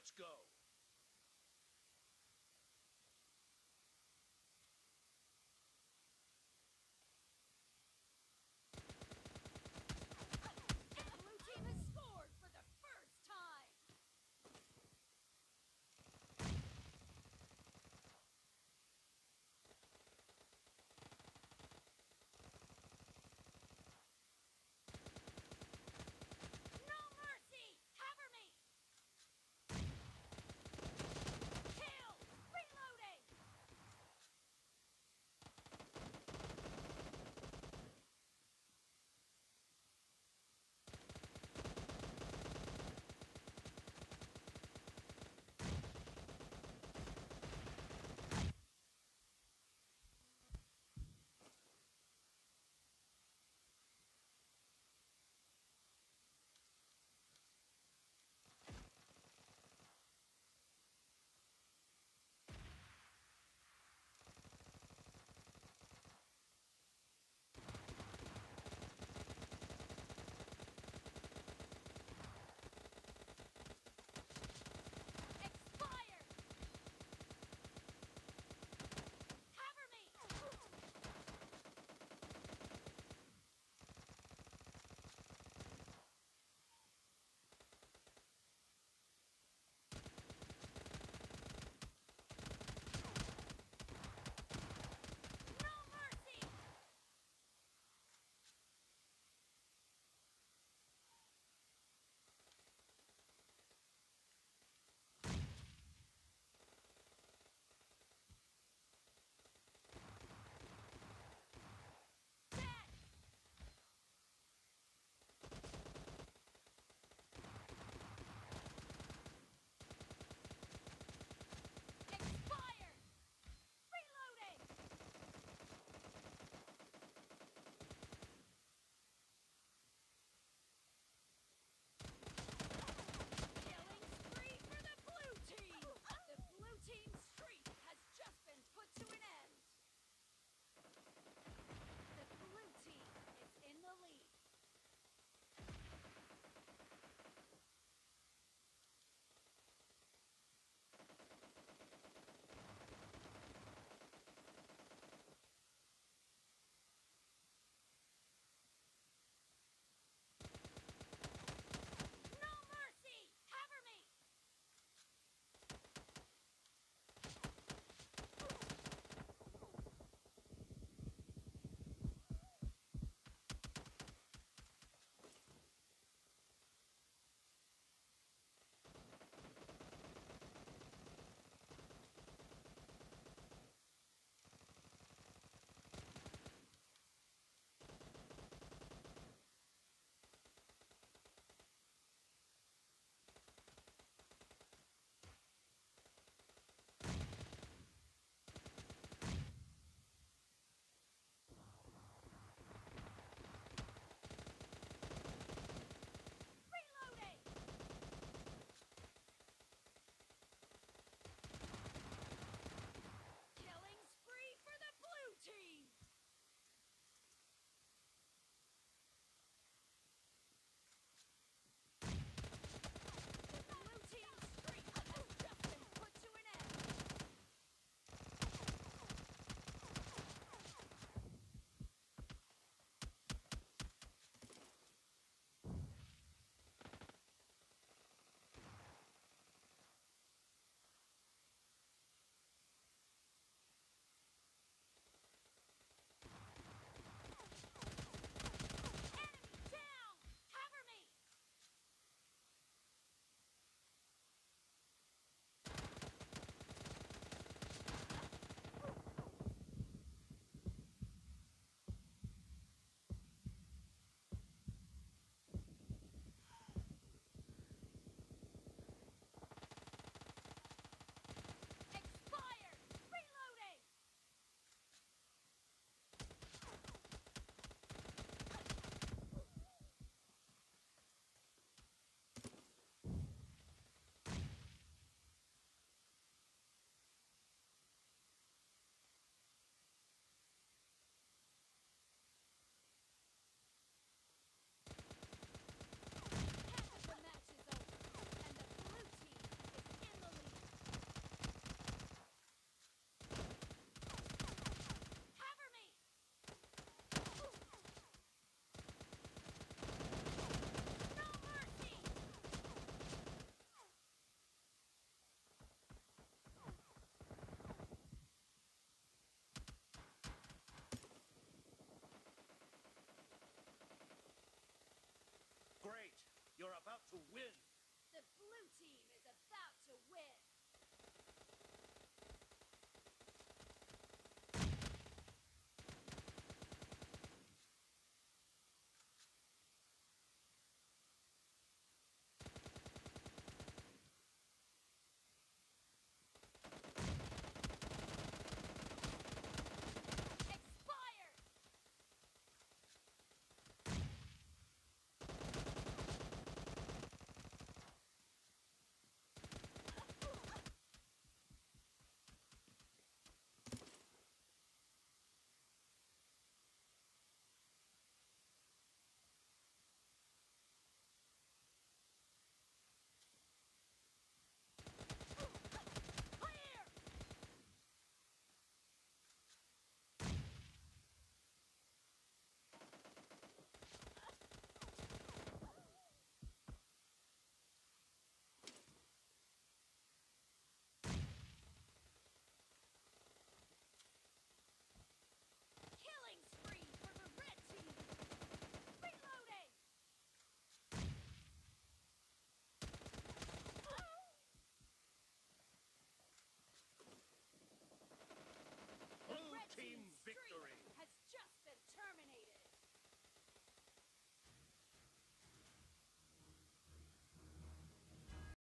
Let's go.